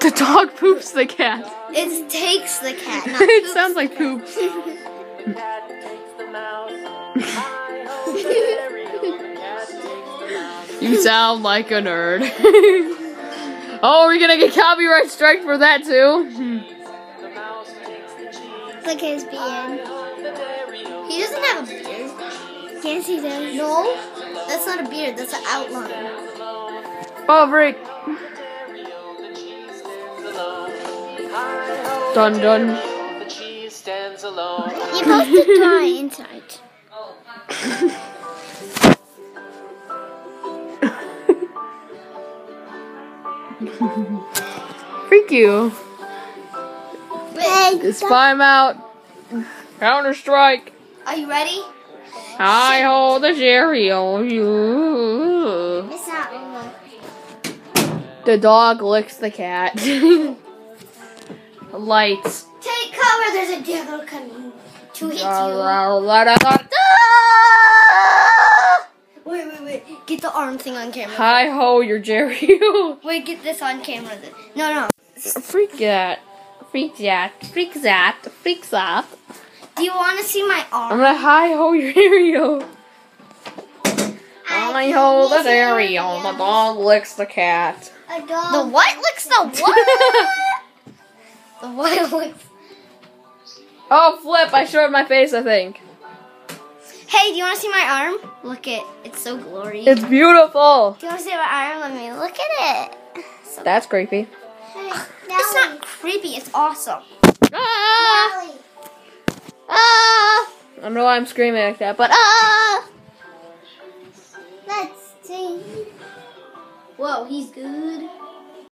The dog poops the cat. It takes the cat. Not it poops. sounds like poops. You sound like a nerd. oh, we're gonna get copyright strike for that too. Look at his beard. He doesn't have a beard. Yes, he does. No, that's not a beard. That's an outline. Oh, break. Dun dun. The cheese stands alone. You're supposed to draw inside. Freak you. Spy him out. Counter strike. are you ready? I hold the stereo. You. It's not. The dog licks the cat. Lights. Take cover. There's a devil coming to hit you. Ah! Wait, wait, wait. Get the arm thing on camera. Hi ho, you're Jerry. Wait, get this on camera. No, no. Freak that. Freak that. Freak that. Freak that. Do you want to see my arm? I'm arm? gonna hi ho your stereo. I hold the stereo. Oh, the dog licks the cat. A dog. The what licks the what? the what. Oh, flip! I showed my face, I think. Hey, do you want to see my arm? Look at it. It's so glorious. It's beautiful. do you want to see my arm? Let me look at it. So, That's creepy. it's not creepy. It's awesome. Ah! Ah! I don't know why I'm screaming like that, but ah! Let's see. Whoa, he's good.